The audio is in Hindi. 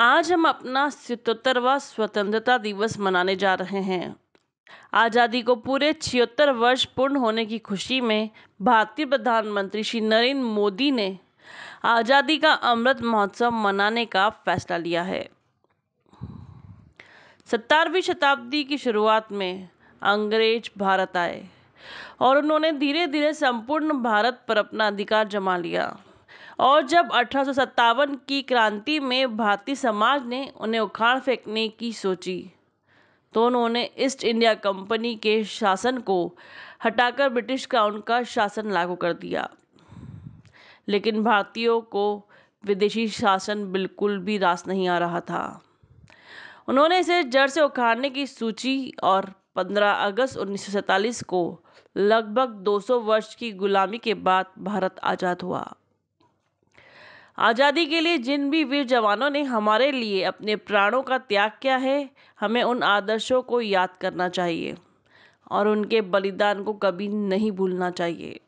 आज हम अपना सतहत्तरवा स्वतंत्रता दिवस मनाने जा रहे हैं। आज़ादी को पूरे छिहत्तर वर्ष पूर्ण होने की खुशी में भारतीय प्रधानमंत्री श्री नरेंद्र मोदी ने आज़ादी का अमृत महोत्सव मनाने का फैसला लिया है। सत्तरवीं शताब्दी की शुरुआत में अंग्रेज़ भारत आए और उन्होंने धीरे धीरे संपूर्ण भारत पर अपना अधिकार जमा लिया। और जब अठारह सौ सत्तावन की क्रांति में भारतीय समाज ने उन्हें उखाड़ फेंकने की सोची तो उन्होंने ईस्ट इंडिया कंपनी के शासन को हटाकर ब्रिटिश क्राउन का शासन लागू कर दिया। लेकिन भारतीयों को विदेशी शासन बिल्कुल भी रास नहीं आ रहा था। उन्होंने इसे जड़ से उखाड़ने की सूची और 15 अगस्त 1947 को लगभग 200 वर्ष की गुलामी के बाद भारत आज़ाद हुआ। आज़ादी के लिए जिन भी वीर जवानों ने हमारे लिए अपने प्राणों का त्याग किया है, हमें उन आदर्शों को याद करना चाहिए और उनके बलिदान को कभी नहीं भूलना चाहिए।